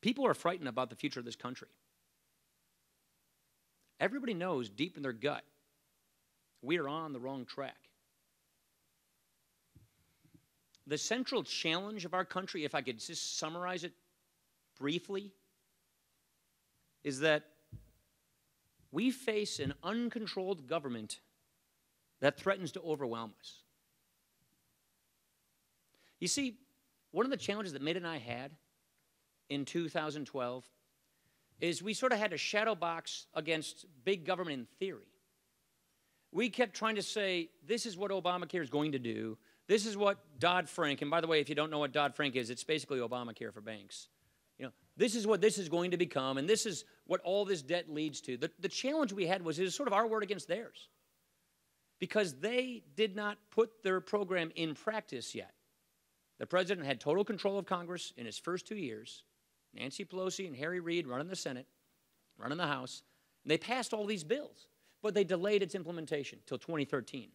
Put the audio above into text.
People are frightened about the future of this country. Everybody knows deep in their gut we are on the wrong track. The central challenge of our country, if I could just summarize it briefly, is that we face an uncontrolled government that threatens to overwhelm us. You see, one of the challenges that Mitt and I had in 2012 is we sort of had a shadow box against big government in theory. We kept trying to say, this is what Obamacare is going to do. This is what Dodd Frank, and by the way, if you don't know what Dodd Frank is, it's basically Obamacare for banks. You know, this is what this is going to become, and this is what all this debt leads to. The, the challenge we had was it was sort of our word against theirs because they did not put their program in practice yet. The president had total control of Congress in his first two years. Nancy Pelosi and Harry Reid running the Senate, running the House. And they passed all these bills, but they delayed its implementation till 2013.